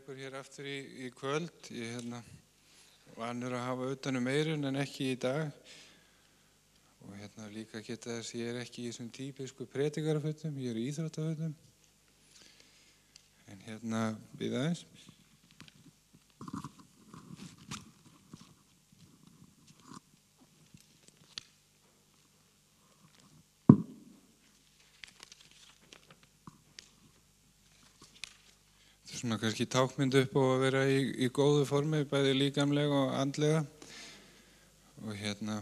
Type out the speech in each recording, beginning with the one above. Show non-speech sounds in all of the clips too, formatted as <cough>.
ykkur hér aftur í, í kvöld. Ég hérna, vannur að hafa utanum meirun en ekki í dag. Og hérna líka geta þess að ég er ekki í þessum típisku pretikarafötum, ég er í íþróttafötum. En hérna við aðeins. Svona kannski tákmynd upp á að vera í, í góðu formi, bæði líkamlega og andlega. Og hérna,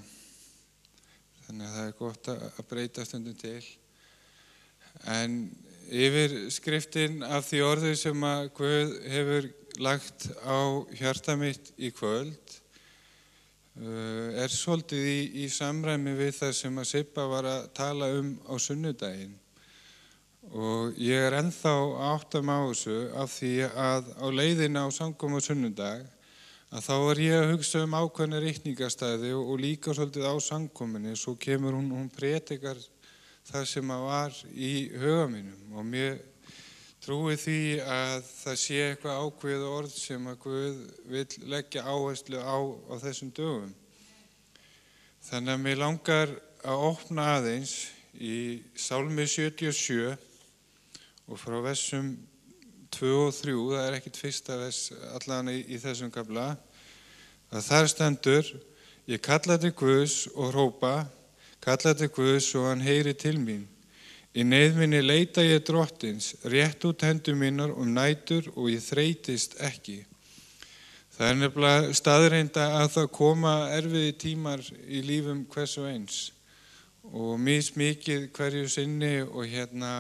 þannig að það er gott að, að breyta stundum til. En yfir skriftin af því orðu sem að Guð hefur lagt á hjarta mitt í kvöld uh, er svolítið í, í samræmi við það sem að Sippa var að tala um á sunnudaginn. Og ég er ennþá áttam á þessu af því að á leiðina á samkom og sunnudag að þá er ég að hugsa um ákveðna reikningastæði og, og líka svolítið á samkominni svo kemur hún, hún pretikar það sem að var í huga mínum. Og mér trúi því að það sé eitthvað ákveð orð sem að Guð vil leggja áherslu á á þessum dögum. Þannig að mér langar að opna aðeins í Sálmi 77 og frá versum 2 og 3, það er ekkit fyrsta vers allan í, í þessum kabla, að þar stendur, ég kalla til Guðs og hrópa, kalla til Guðs og hann heyri til mín. Í neyðminni leita ég drottins, rétt út hendur mínar um nætur og ég þreytist ekki. Það er nefnilega staðreinda að það koma erfiði tímar í lífum hvers og eins og mís mikið hverju sinni og hérna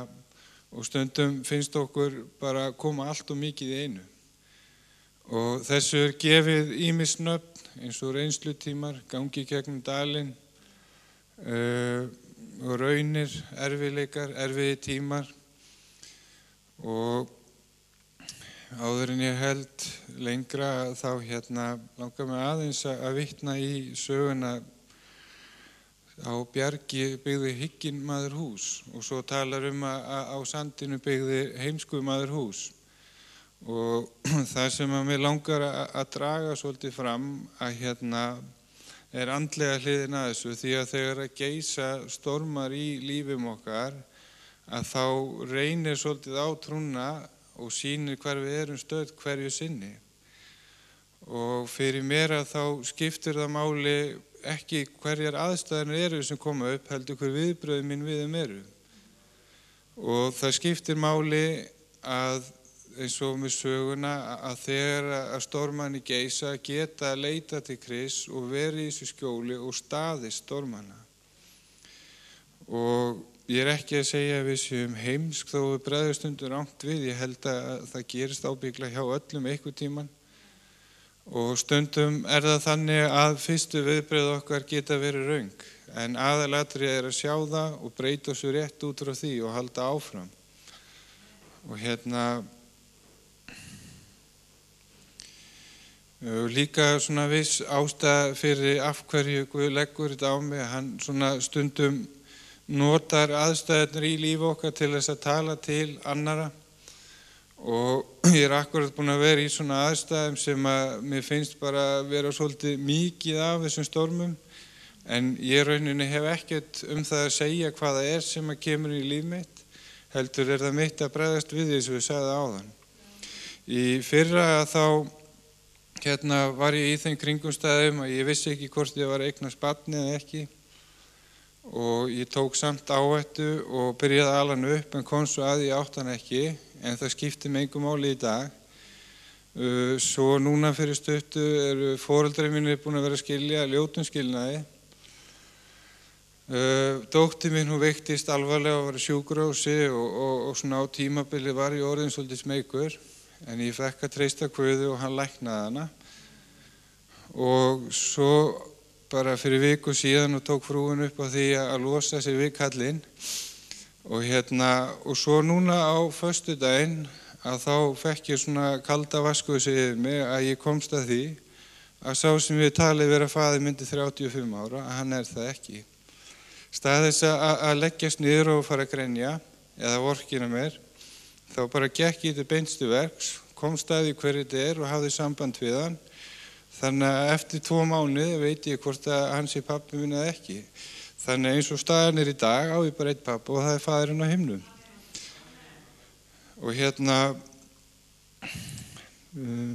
og stundum finnst okkur bara að koma allt og mikið í einu. Og þessu er gefið ímisnöfn eins og reynslutímar, gangi gegnum dalinn, uh, og raunir, erfiðleikar, erfiði tímar og áður en ég held lengra þá hérna langar mig aðeins að vittna í söguna á bjargi byggði hyggin maður hús og svo talar um að á sandinu byggði heimsku maður hús og <clears throat> það sem að mér langar að draga svolítið fram að hérna er andlega hliðin að þessu því að þegar að geisa stormar í lífum okkar að þá reynir svolítið á trúna og sínir hver við erum stöð hverju sinni og fyrir mér að þá skiptir það máli ekki hverjar aðstæðanir eru sem koma upp heldur hver viðbröðu mín við þeim eru. Og það skiptir máli að eins og með söguna að þegar að stormanni geisa geta að leita til Kris og veri í þessu skjóli og staði stormanna og ég er ekki að segja að við séum heimsk þó við breðustundur ámt við. Ég held að það gerist ábyggla hjá öllum einhver tíman og stundum er það þannig að fyrstu viðbröð okkar geta verið raung en aðalatri er að sjá það og breyta svo rétt út frá því og halda áfram. Og hérna og líka svona viss ástæð fyrir af hverju Guð leggur þetta á mig. Hann svona stundum notar aðstæðunar í lífi okkar til þess að tala til annara og ég er akkurat búin að vera í svona aðstæðum sem að mér finnst bara að vera svolítið mikið af þessum stormum. En ég rauninni hef ekkert um það að segja hvaða er sem að kemur í líf mitt heldur er það mitt að bregðast við því sem við sagðum áðan. Í fyrra þá hérna var ég í þeim kringumstæðum að ég vissi ekki hvort ég var eignast batni eða ekki og ég tók samt áhættu og byrjaði aðlan upp en kom svo að ég átt hann ekki en það skipti með einhver máli í dag. Uh, svo núna fyrir stöttu eru fóröldræði mínu búin að vera að skilja ljótum skilnaði. Uh, dótti mín hún veiktist alvarlega og var í sjúkurási og, og, og svona á tímabili var ég orðin svolítið smeykur en ég fekk að treysta kvöðu og hann læknaði hana. Og svo bara fyrir viku síðan og tók frúin upp á því að losa sig við kallinn og hérna og svo núna á förstu daginn að þá fekk ég svona kalda yfir mig að ég komst að því að sá sem við talið vera faði myndi 35 ára að hann er það ekki staðis að leggjast niður og fara að grenja eða vorkina mér þá bara gekk ég til beinstu verks, kom staði hverju þetta er og hafði samband við hann. Þannig að eftir tvo mánuði veit ég hvort að hans er pappi minn eða ekki. Þannig eins og staðan er í dag á ég bara eitt pappi og það er fæðurinn á himnum. Og hérna, um,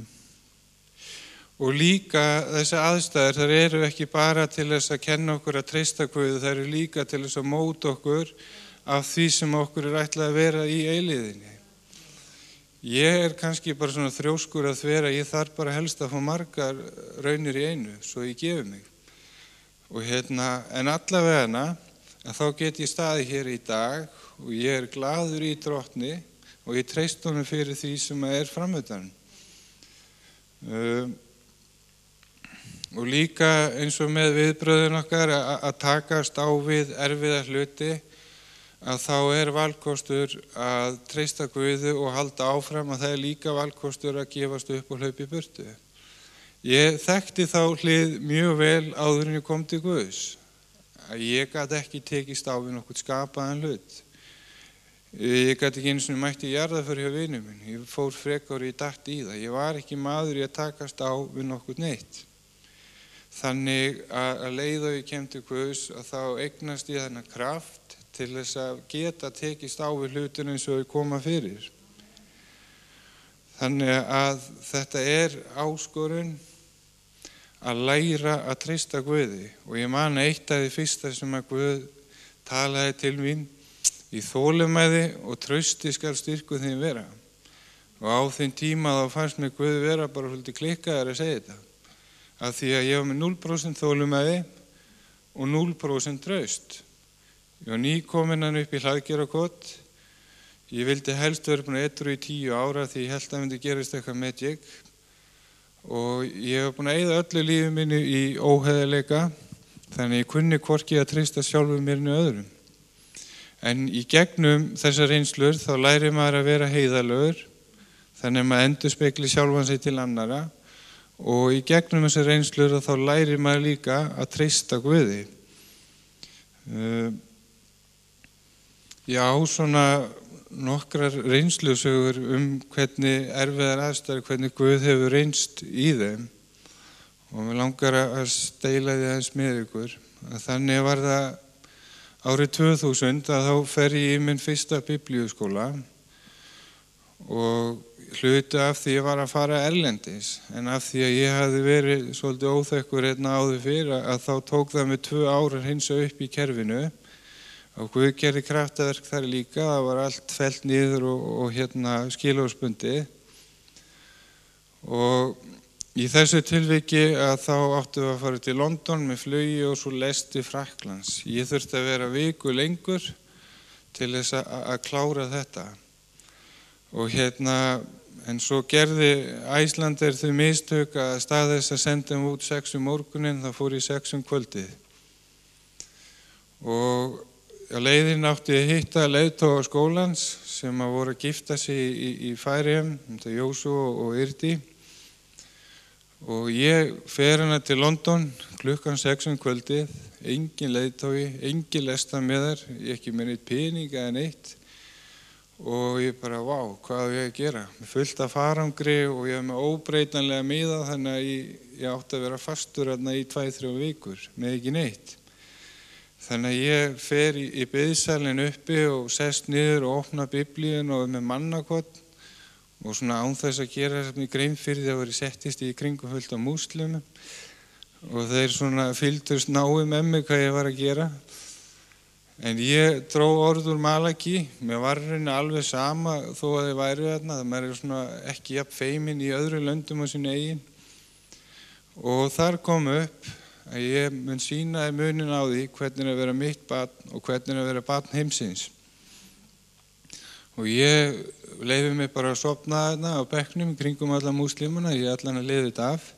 og líka þessi aðstæður, þar eru ekki bara til þess að kenna okkur að treysta Guðu, það eru líka til þess að móta okkur af því sem okkur er ætlað að vera í eiliðinni. Ég er kannski bara svona þrjóskur að vera, ég þarf bara helst að fá margar raunir í einu, svo ég gefi mig. Og hérna, en allavega hana, að þá get ég staði hér í dag og ég er gladur í drotni og ég treyst honum fyrir því sem er framöðan. Um, og líka eins og með viðbröðun okkar að takast á við erfiða hluti að þá er valkostur að treysta Guðu og halda áfram að það er líka valkostur að gefast upp og hlaupi burtu. Ég þekkti þá hlið mjög vel áður en ég kom til Guðs ég gæti ekki tekist á við nokkur skapaðan hlut. Ég gæti ekki eins og mætti jarða fyrir vinum minn. Ég fór frekar í dætt í það. Ég var ekki maður í að takast á við nokkur neitt. Þannig að leið og ég kem til Guðs að þá eignast ég þennan kraft til þess að geta tekist á við hlutinu eins og ég koma fyrir. Þannig að þetta er áskorun að læra að treysta Guði og ég man eitt af því fyrsta sem að Guð talaði til mín í þólumæði og trösti skal styrku þeim vera. Og á þeim tíma þá fannst mér Guð vera bara hluti klikkaðar að segja þetta af því að ég var með 0% þólumæði og 0% draust. Ég var nýkominn hann upp í hlaðgerakott. Ég vildi helst vera búin að etru í tíu ára því ég held að það myndi gerast eitthvað magic og ég hef búin að eigða öllu lífið minni í óheðileika þannig ég kunni hvorki að treysta sjálfur mér niður öðrum. En í gegnum þessar reynslur þá læri maður að vera heiðalögur þannig að maður endur spekli sjálfan sig til annara og í gegnum þessar reynslur þá læri maður líka að treysta Guði. Já, svona nokkrar reynslusögur um hvernig erfiðar aðstæður, hvernig Guð hefur reynst í þeim. Og mér langar að steila því aðeins með ykkur. Að þannig var það árið 2000 að þá fer ég í minn fyrsta biblíuskóla. Og hluti af því ég var að fara erlendis. En af því að ég hafi verið svolítið óþekkur hérna áður fyrir að þá tók það með tvö ára hinsa upp í kerfinu og Guð gerði kraftaverk þar líka, það var allt felt nýður og, og hérna skilóðspundi og í þessu tilviki að þá áttu við að fara til London með flugi og svo lesti Fraklands. Ég þurfti að vera viku lengur til þess að, klára þetta. Og hérna en svo gerði Æslander þau mistök að stað þess að senda um út sexum morgunin, það fór í sexum kvöldið. Og leiðin átti að hitta leiðtóa skólans sem að voru að gifta sig í, í, færiðum, þetta Jósu og Yrdi og ég fer hana til London klukkan 6 um kvöldið, engin leiðtói, engin lesta með þar, ég ekki með neitt pening eða neitt og ég bara, vá, hvað er ég að gera? Mér fullt af farangri og ég hef með óbreytanlega miða þannig að ég, ég átti að vera fastur hérna í 2-3 vikur með ekki neitt. Þannig að ég fer í, í byggsalinn uppi og sest niður og opna biblíun og með mannakott og svona ánþess að gera ég grein fyrir því að vera settist í kringum fullt af múslumum og þeir svona fylgdust náðu með mig hvað ég var að gera. En ég dró orður Malaki, mér var reyna alveg sama þó að þið væru þarna, það mér er svona ekki jafn feimin í öðru löndum á sín eigin. Og þar kom upp að ég mun sína í munin á því hvernig er að vera mitt barn og hvernig er að vera barn heimsins. Og ég leiði mig bara að sopna þarna á bekknum kringum alla múslimuna, ég allan að leiði þetta af.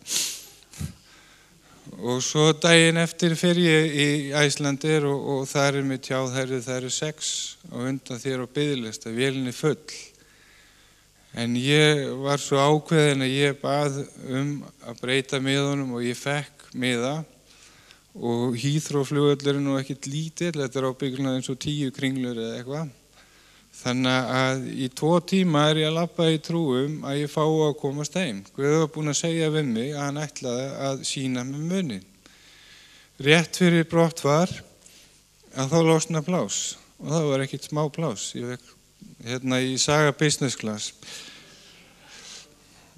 Og svo daginn eftir fer ég í Æslandir og, og það er mitt tjáð, það eru sex og undan þér og byggðlist að vélinni full. En ég var svo ákveðin að ég bað um að breyta miðunum og ég fekk miða og hýþróflugöllur er nú ekkert lítill, þetta er ábyggilega eins og tíu kringlur eða eitthvað. Þannig að í tvo tíma er ég að lappa í trúum að ég fá að komast heim. Guð var búin að segja við mig að hann ætlaði að sína með munin. Rétt fyrir brott var að þá losna plás og það var ekkit smá plás. Ég vekk hérna í Saga Business Class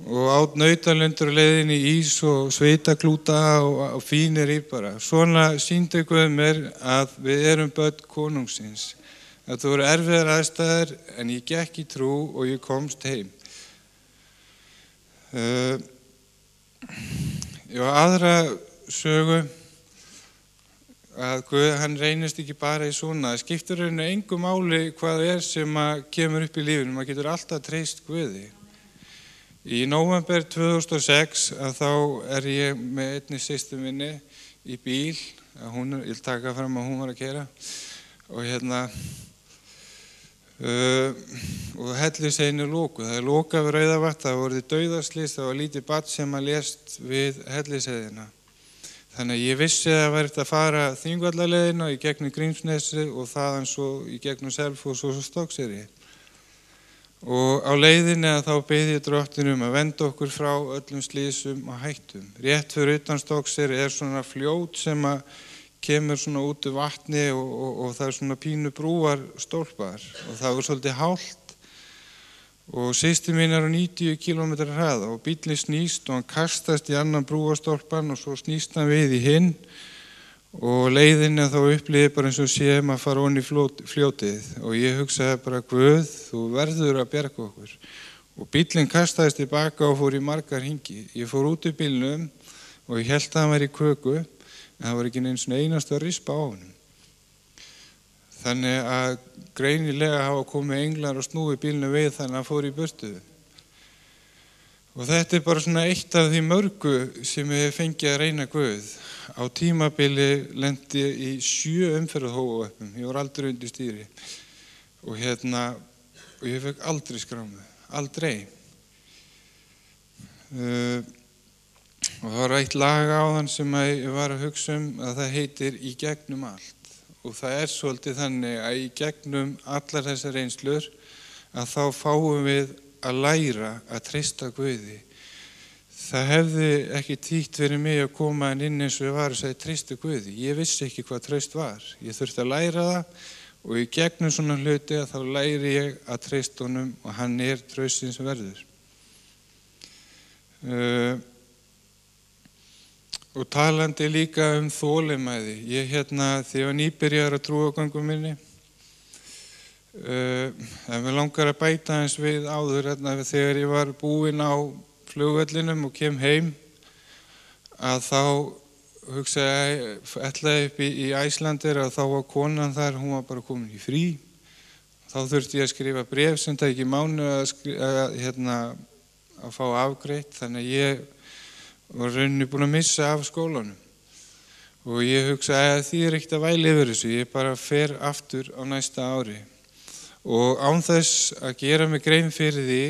og átt nautalundur leiðin í ís og sveitaklúta og, og fínir í bara. Svona síndi Guð mér að við erum börn konungsins. Þetta voru erfiðar aðstæðar en ég gekk í trú og ég komst heim. Uh, ég var aðra sögu að Guð, hann reynist ekki bara í svona. Það skiptur henni engu máli hvað er sem kemur upp í lífinu. Man getur alltaf treyst Guði. Í november 2006 þá er ég með einni sýstu minni í bíl, hún, ég taka fram að hún var að kera og hérna uh, og hellisegin er lóku, það er lóka við rauðavatt, það voruði dauðarslýst, það var lítið badd sem að lést við hellisegina. Þannig að ég vissi að það væri að fara þingvallarleðina í gegnum Grímsnesi og þaðan svo í gegnum Selfos og svo Stokkseri og á leiðinni að þá beði drottinum að venda okkur frá öllum slísum og hættum. Rétt fyrir utanstokksir er svona fljót sem að kemur svona út úr vatni og, og, og það er svona pínu brúar stólpar og það er svolítið hált og sýsti mín er á 90 km hraða og bílinn snýst og hann kastast í annan brúastólpan og svo snýst hann við í hinn og leiðinni þá upplýði bara eins og séum að fara onni fljótið. Og ég hugsaði bara Guð, þú verður að berga okkur. Og bílinn kastaðist tilbaka og fór í margar hingi ég fór út í bílnum og ég held að hann var í köku en það var ekki eins og einast að rispa á hann þannig að greinilega hafa komið englar og snúi bílnu við þannig að hann fór í burtuðu og þetta er bara svona eitt af því mörgu sem ég fengi að reyna Guð. Á tímabili lendi ég í sjö umferðahóaöppum, ég var aldrei undir stýri. Og hérna og ég fekk aldrei skrámu, aldrei. Uh, og það var eitt lag á þann sem ég var að hugsa um að það heitir Í gegnum allt. Og það er svolítið þannig að í gegnum allar þessar reynslur að þá fáum við að læra að treysta Guði Það hefði ekki tíkt verið mig að koma inn eins og ég var að segja treystu Guði. Ég vissi ekki hvað treyst var. Ég þurfti að læra það og í gegnum svona hluti að þá læri ég að treyst honum og hann er tröstins verður. Uh, og talandi líka um þólimæði. Ég hérna, þegar nýbyrjar að trúa gangum minni, en við langar að bæta eins við áður hérna, þegar ég var búinn á flugvellinum og kem heim að þá hugsaði ætlaði upp í, í Æslandir að þá var konan þar, hún var bara komin í frí. Þá þurfti ég að skrifa bref sem það ekki mánu að, að, hérna, að fá afgreitt. Þannig að ég var rauninni búin að missa af skólanum. Og ég hugsaði að því er ekkert að væli yfir þessu, ég bara fer aftur á næsta ári og án þess að gera mig grein fyrir því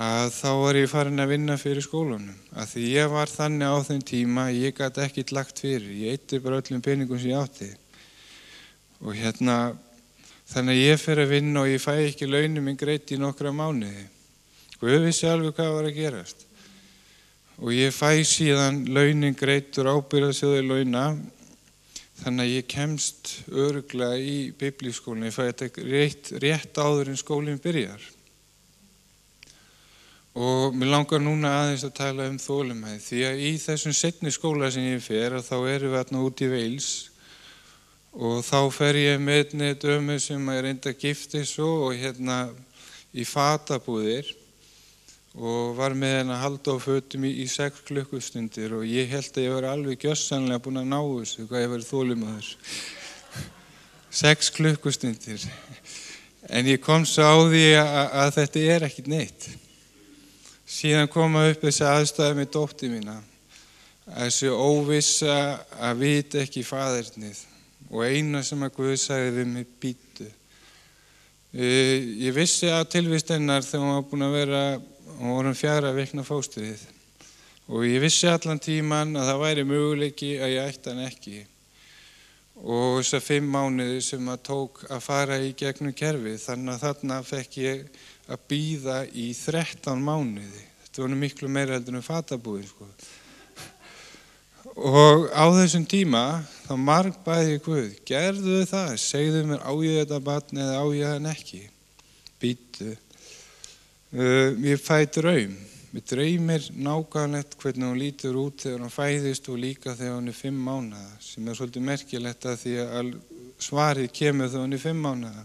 að þá var ég farin að vinna fyrir skólanum. Að því ég var þannig á þeim tíma ég gæti ekkit lagt fyrir. Ég eitti bara öllum peningum sem ég átti. Og hérna þannig að ég fer að vinna og ég fæ ekki launum minn greitt í nokkra mánuði. Og ég vissi alveg hvað var að gerast. Og ég fæ síðan launin greittur ábyrðasjóði launa þannig að ég kemst öruglega í biblískólinu ég fæ þetta rétt, rétt áður en skólinn byrjar. Og mér langar núna aðeins að tala um þólumæði því að í þessum setni skóla sem ég fer þá erum við alltaf út í veils og þá fer ég með neitt ömu sem er enda giftið svo og hérna í fatabúðir og var með henn að halda á fötum í, í 6 klukkustundir og ég held að ég var alveg gjössanlega búin að ná þessu hvað ég var þólumæður. 6 klukkustundir. En ég kom svo á því að, að þetta er ekkit neitt. Síðan koma upp þessi aðstæði með dótti mína, þessi óvissa að vita ekki fæðirnið og eina sem að Guð sagði við mig býtu. Ég vissi að tilvist hennar þegar var búin að vera, hún voru um fjara vikna fóstuðið og ég vissi allan tíman að það væri möguleiki að ég ætti hann ekki. og þessar fimm mánuði sem að tók að fara í gegnum kerfi þannig að þarna fekk ég að býða í 13 mánuði. Þetta var miklu meira heldur en fatabúin sko. og á þessum tíma þá marg bæði Guð gerðu það, segðu mér á ég þetta batn eða á ég hann ekki? Býtu uh, ég fæ draum Mér dreymir nákvæmlegt hvernig hún lítur út þegar hún fæðist og líka þegar hún er fimm mánuða sem er svolítið merkilegt að því að svarið kemur þegar hún er fimm mánuða.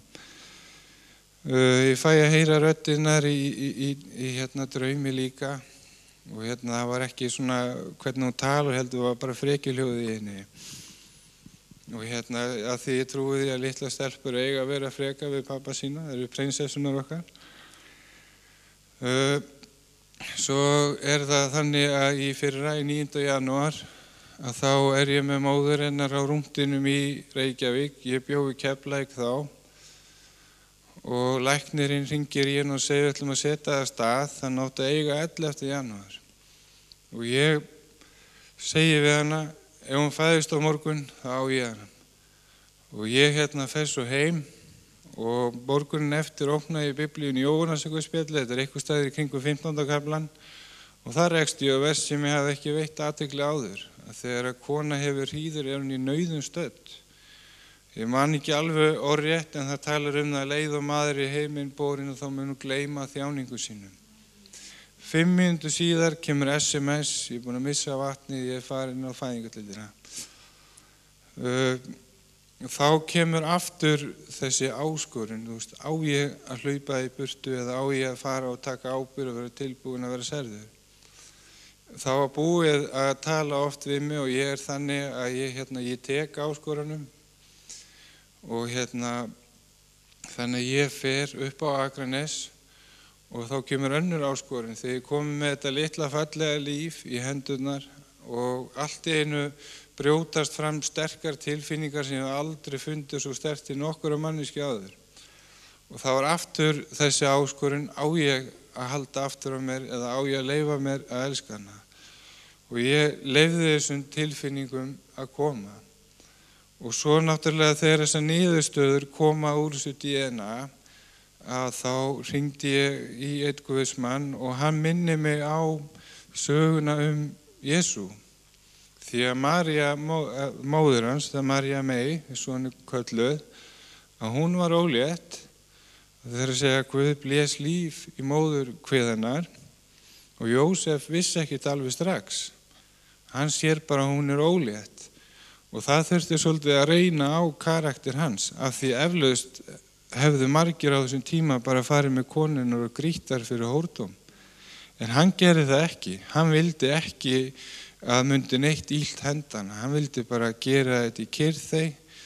Uh, ég fæ að heyra röttinnar í, í, í, í hérna draumi líka og hérna það var ekki svona hvernig hún talur heldur það var bara frekiljóði í henni. Og hérna að því ég trúi því að litla stelpur eiga að vera freka við pappa sína, það eru prinsessunar okkar. Uh, Svo er það þannig að í fyrra í 9. janúar að þá er ég með móður hennar á rúndinum í Reykjavík. Ég bjóði keflæk þá og læknirinn ringir ég og segir við ætlum að setja það stað þannig átt að eiga 11. janúar. Og ég segi við hana ef hún fæðist á morgun þá á ég hana. Og ég hérna fer svo heim og borgunin eftir opnaði biblíun í Jóhannarsökuðspjalli, þetta er eitthvað staðir í kringu 15. kaplan og það rekst ég á vers sem ég hafði ekki veitt aðtegli áður að þegar að kona hefur hýður er hún í nauðum stödd. Ég man ekki alveg orðrétt en það talar um það leið og maður í heiminn borin og þá mun hún gleima þjáningu sínum. Fimm minútu síðar kemur SMS ég er búin að missa vatnið ég er farin á fæðingatildina uh, þá kemur aftur þessi áskorun, veist, á ég að hlaupa í burtu eða á ég að fara og taka ábyrg og vera tilbúin að vera serður. Þá var búið að tala oft við mig og ég er þannig að ég, hérna, ég tek áskorunum og hérna, þannig að ég fer upp á Akranes og þá kemur önnur áskorun þegar ég kom með þetta litla fallega líf í hendurnar og allt einu brjótast fram sterkar tilfinningar sem ég hef aldrei fundið svo stert í nokkura manniski áður. Og það var aftur þessi áskorun á ég að halda aftur á mér eða á ég að leifa mér að elska hana. Og ég leifði þessum tilfinningum að koma. Og svo náttúrulega þegar þessar nýðustöður koma úr þessu DNA að þá ringdi ég í eitthvaðismann og hann minni mig á söguna um Jésu. Því að Marja, eh, móður hans, það er Marja mei, svona kölluð, að hún var ólétt. Það er að segja að Guð blés líf í móður hviðanar og Jósef vissi ekkit alveg strax. Hann sér bara að hún er ólétt og það þurfti svolítið að reyna á karakter hans af því eflaust hefðu margir á þessum tíma bara farið með konunur og grítar fyrir hórdóm. En hann gerði það ekki. Hann vildi ekki að myndi neitt ílt hendana. Hann vildi bara gera þetta í kyrþei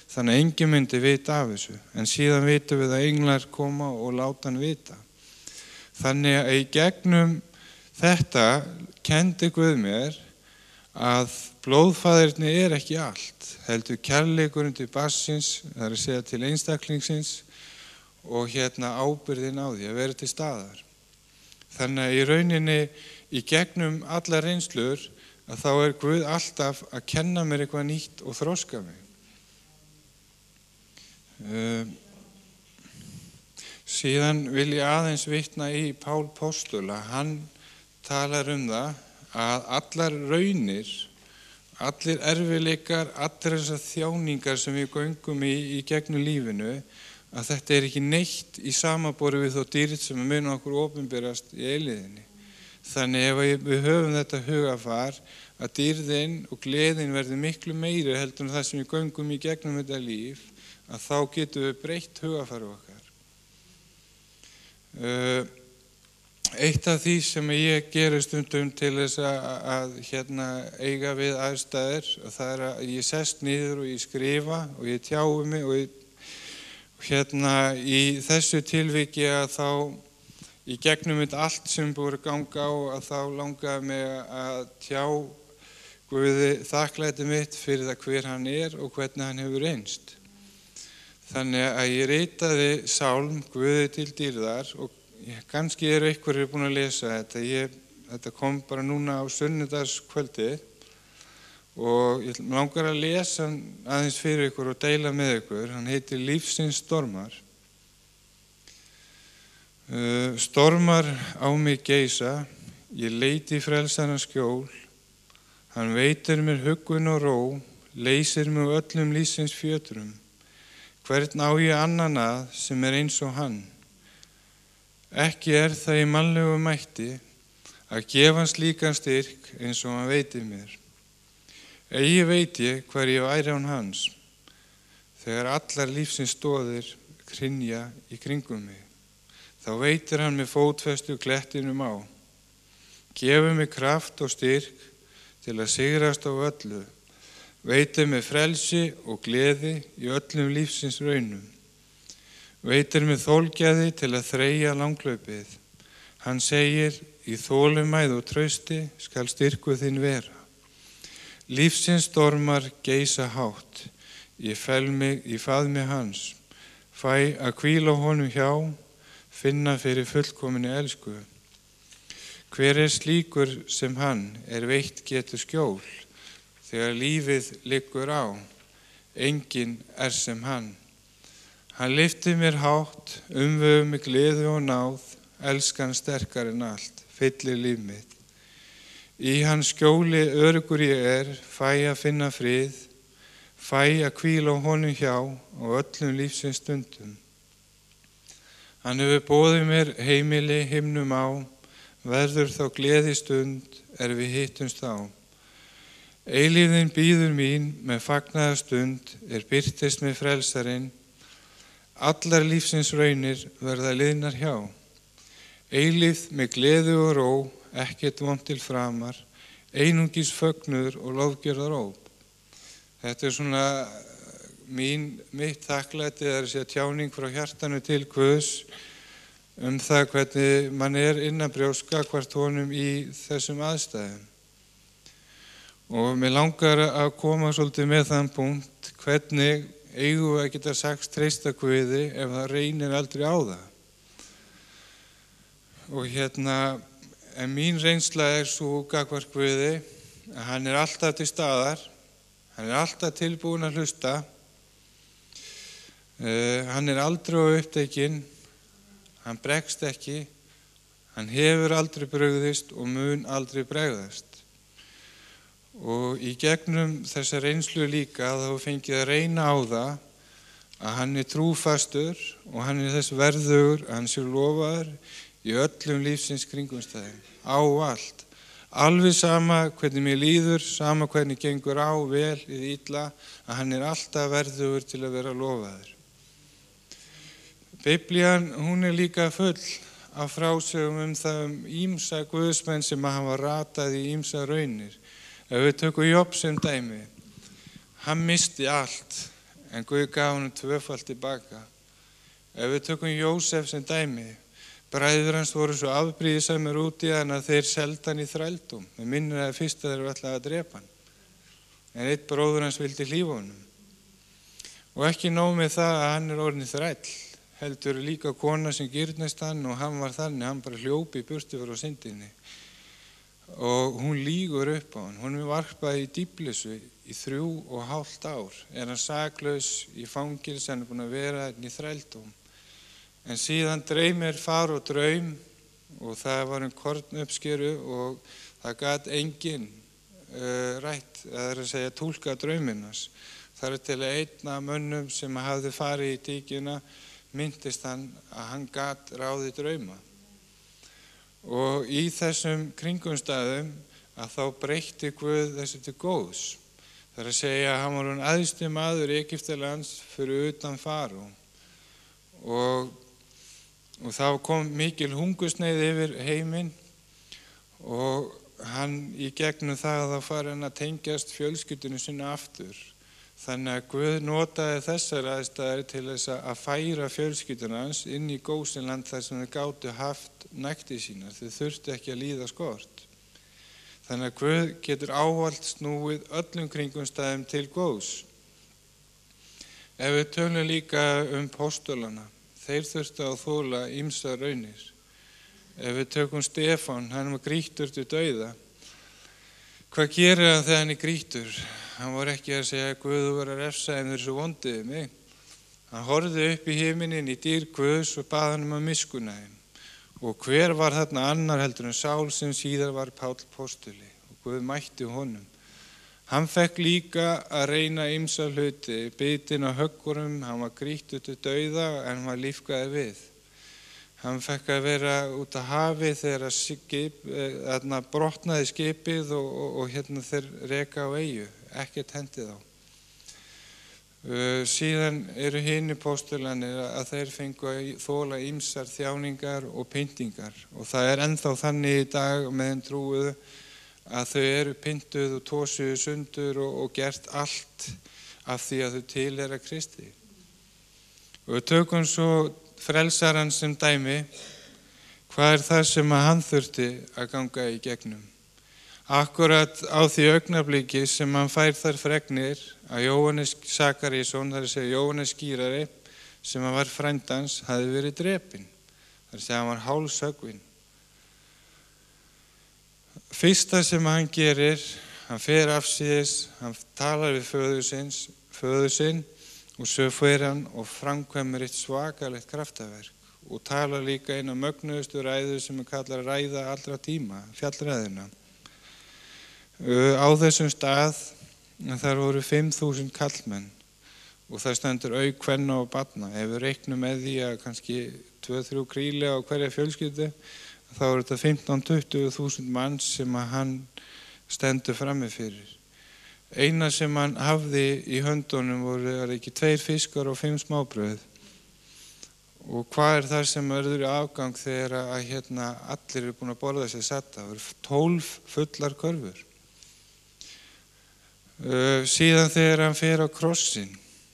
þannig að engin myndi vita af þessu. En síðan vitum við að englar koma og láta hann vita. Þannig að í gegnum þetta kendi Guð mér að blóðfæðirni er ekki allt. Heldur kærleikurinn til bassins, það er að segja til einstaklingsins og hérna ábyrðin á því að vera til staðar. Þannig að í rauninni í gegnum alla reynslur að þá er Guð alltaf að kenna mér eitthvað nýtt og þróska mig. Um, síðan vil ég aðeins vitna í Pál Postula. Hann talar um það að allar raunir, allir erfileikar, allir þessar þjáningar sem við göngum í, í gegnum lífinu, að þetta er ekki neitt í samabóri við þó dýrit sem er munum okkur ofinbyrjast í eiliðinni. Þannig ef við höfum þetta hugafar að dýrðin og gleðin verði miklu meiri heldur en það sem við göngum í gegnum þetta líf, að þá getum við breytt hugafaru okkar. Uh, eitt af því sem ég gerir stundum til þess að, að hérna, eiga við aðstæðir, það er að ég sest niður og ég skrifa og ég tjáu mig og ég, hérna, í þessu tilviki að þá í gegnum þetta allt sem búið að ganga á að þá langaði mig að tjá Guði þakklæti mitt fyrir það hver hann er og hvernig hann hefur einst. Þannig að ég reytaði sálm Guði til dýrðar og kannski eru einhverjir búin að lesa þetta. Ég, þetta kom bara núna á sunnudagskvöldi og ég langar að lesa aðeins fyrir ykkur og deila með ykkur. Hann heitir Lífsins stormar. Uh, stormar á mig geisa, ég leiti frelsarnas skjól, hann veitir mér huggun og ró, leysir mig öllum lífsins fjötrum. Hvern á ég annan að sem er eins og hann? Ekki er það í mannlegu mætti að gefa hans líkan styrk eins og hann veitir mér. Egi veit ég hver ég væri án hans, þegar allar lífsins stóðir krinja í kringum mig. Þá veitir hann með fótfestu klettinum á. Gefur mig kraft og styrk til að sigrast á öllu. Veitir mig frelsi og gleði í öllum lífsins raunum. Veitir mig þólgjaði til að þreja langlaupið. Hann segir, í þólumæð og trausti skal styrku þinn vera. Lífsins stormar geisa hátt. Ég fel mig í faðmi hans. Fæ að kvíla honum hjá, finna fyrir fullkominu elsku. Hver er slíkur sem hann er veitt getur skjól, þegar lífið liggur á, engin er sem hann. Hann lifti mér hátt, umvöfu mig gleðu og náð, elskan sterkar en allt, fyllir líf mitt. Í hans skjóli örugur ég er, fæ að finna frið, fæ að kvíla honum hjá og öllum lífsins stundum. Hann hefur bóðið mér heimili himnum á, verður þá gleði stund er við hittumst á. Eilíðin býður mín með fagnaða stund er byrtist með frelsarinn, allar lífsins raunir verða liðnar hjá. Eilíð með gleðu og ró, ekkert vond til framar, einungis fögnur og lofgjörðar óp. Þetta er svona mín, mitt þakklæti, er segja tjáning frá hjartanu til Guðs um það hvernig mann er innan brjóska hvert honum í þessum aðstæðum. Og mér langar að koma svolítið með þann punkt hvernig eigum við að geta sagt treysta Guði ef það reynir aldrei á það. Og hérna, en mín reynsla er svo gagvar Guði að hann er alltaf til staðar, hann er alltaf tilbúin að hlusta, uh, hann er aldrei á upptekinn, hann bregst ekki, hann hefur aldrei brögðist og mun aldrei bregðast. Og í gegnum þessa reynslu líka þá fengið að reyna á það að hann er trúfastur og hann er þess verður að hann sé lofaður í öllum lífsins kringumstæðum, á allt. Alveg sama hvernig mér líður, sama hvernig gengur á vel eða ítla, að hann er alltaf verður til að vera lofaður. Biblían, hún er líka full af frásögum um það um ímsa guðsmenn sem að hafa ratað í ímsa raunir. Ef við tökum Jobb sem dæmi, hann misti allt, en Guð gaf hann tvöfald tilbaka. Ef við tökum Jósef sem dæmi, bræður hans voru svo afbríðisamir út í hann að þeir selda hann í þrældum. Við minnum að fyrst að þeir var alltaf að drepa hann. En eitt bróður hans vildi hlífa honum. Og ekki nóg með það að hann er orðin þræll, heldur líka kona sem gyrnist hann og hann var þannig, hann bara hljópi burti frá syndinni og hún lígur upp á hann. Hún er varpað í dýblissu í þrjú og hálft ár. Er hann saklaus í fangils, hann er búin að vera í þrældum. En síðan dreymir far og draum og það var um korn uppskeru og það gæt engin uh, rætt, það er að segja tólka drauminnars. Það er til einna mönnum sem hafði farið í tíkina myndist hann að hann gæt ráði drauma. Og í þessum kringumstæðum að þá breytti Guð þessu til góðs. Það er að segja að hann var hún aðstu maður í Egiptalands fyrir utan faru. Og, og þá kom mikil hungusneið yfir heiminn og hann í gegnum það að þá fari hann að tengjast fjölskyldinu sinna aftur. Þannig að Guð notaði þessar aðstæðir til þess að færa fjölskyldunans inn í góðsynland þar sem þau gáttu haft nækti sína. Þau þurftu ekki að líða skort. Þannig að Guð getur ávalt snúið öllum kringum staðum til góðs. Ef við tölum líka um postulana, þeir þurftu að þóla ímsa raunir. Ef við tökum Stefan, hann var gríktur til dauða. Hvað gerir hann þegar hann er grítur? Hann var ekki að segja að Guðu var að refsa en þessu vondiði mig. Hann horfið upp í heiminin í dýr Guðs og baða hann um að miskuna þeim. Og hver var þarna annar heldur en Sál sem síðar var Pál Postuli og Guð mætti honum. Hann fekk líka að reyna ymsa hluti, bytinn á höggurum, hann var grítur til dauða en hann var lífgaði við. Hann fekk að vera út að hafi þegar skip, eh, brotnaði skipið og, og, og hérna þeir reka á eigu, ekkert hendið á. Uh, síðan eru hinn í póstulanir að þeir fengu að þóla ýmsar þjáningar og pyntingar og það er ennþá þannig í dag meðan trúuðu að þau eru pyntuð og tósuðu sundur og, og gert allt af því að þau til er að Kristi. Og við tökum svo frelsaran sem dæmi, hvað er það sem að hann þurfti að ganga í gegnum? Akkurat á því augnabliki sem hann fær þar fregnir að Jóhannes Sakarísson, þar er segja Jóhannes Skýrari, sem hann var frændans, hafi verið drepin. Það er segja að hann var hálsögvin. Fyrsta sem hann gerir, hann fer afsíðis, hann talar við föðu sinn og svo fer hann og framkvæmur eitt svakalegt kraftaverk og talar líka einu mögnuðustu ræðu sem hann kallar ræða allra tíma, fjallræðina. Á þessum stað þar voru 5.000 kallmenn og það stendur aukvenna og batna. Ef við reiknum með því að kannski 2-3 kríli á hverja fjölskyldu þá eru þetta 15-20.000 mann sem að hann stendur frammi fyrir. Eina sem hann hafði í höndunum voru ekki tveir fiskar og fimm smábröð. Og hvað er það sem verður í afgang þegar að hérna, allir eru búin að borða sér setta? Það voru tólf fullar körfur. Uh, síðan þegar hann fer á krossin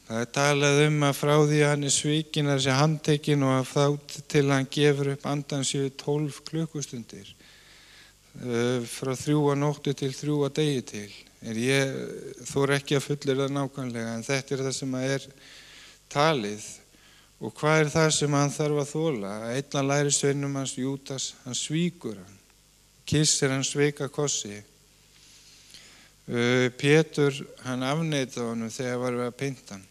það er talað um að frá því að hann er svíkin að þessi handtekinn og að þá til hann gefur upp andan sér 12 klukkustundir uh, frá þrjú að nóttu til þrjú að degi til. Er ég þór ekki að fullir það nákvæmlega en þetta er það sem er talið. Og hvað er það sem hann þarf að þóla að einna læri sveinum hans Jútas hann svíkur hann kissir hann sveika kossi Pétur hann afneita honum þegar var við að pinta hann.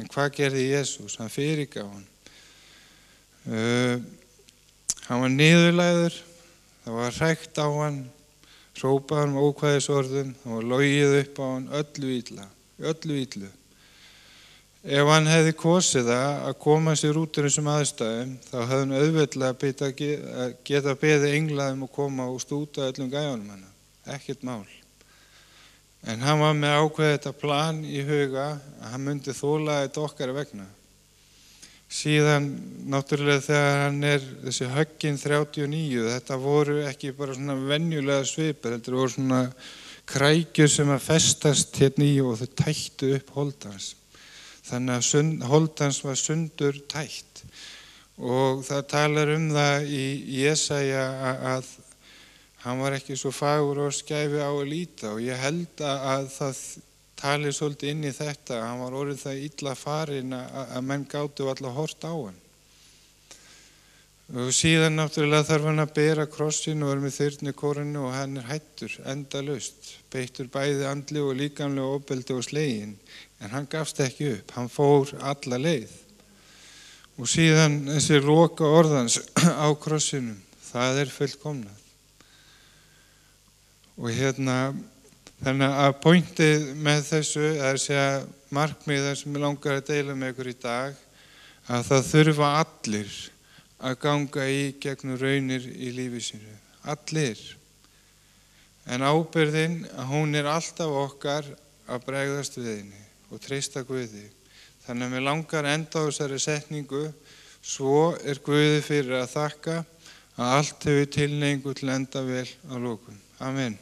En hvað gerði Jésús? Hann fyrirgaf hann uh, hann var niðurlæður það var hrækt á hann hrópað hann um ókvæðisorðum það var logið upp á hann öllu ílla öllu íllu ef hann hefði kosið það að koma sér út úr þessum aðstæðum þá hefði hann auðveitlega geta beðið englaðum og koma og stúta öllum gæjónum hann ekkert mál En hann var með ákveðið þetta plan í huga að hann myndi þóla þetta okkar vegna. Síðan náttúrulega þegar hann er þessi höggin 39, þetta voru ekki bara svona vennjulega svipur, þetta voru svona krækjur sem að festast hérna í og þau tættu upp holdans. Þannig að holdans var sundur tætt og það talar um það í Jésæja að hann var ekki svo fagur og skæfi á að líta og ég held að það tali svolítið inn í þetta. Hann var orðið það illa farin að menn gáttu alltaf hort á hann. Og síðan náttúrulega þarf hann að bera krossin og vera með þyrni korinu og hann er hættur enda löst, beittur bæði andli og líkamlega ofbeldi og slegin en hann gafst ekki upp, hann fór alla leið. Og síðan þessi loka orðans <clears throat> á krossinum það er fullkomnað og hérna þannig að pointið með þessu er að segja markmiðar sem ég langar að deila með ykkur í dag að það þurfa allir að ganga í gegnum raunir í lífi sínu. Allir. En ábyrðin að hún er alltaf okkar að bregðast við henni og treysta Guði. Þannig að mér langar enda á þessari setningu. Svo er Guði fyrir að þakka að allt hefur tilneingu til enda vel á lókun Amen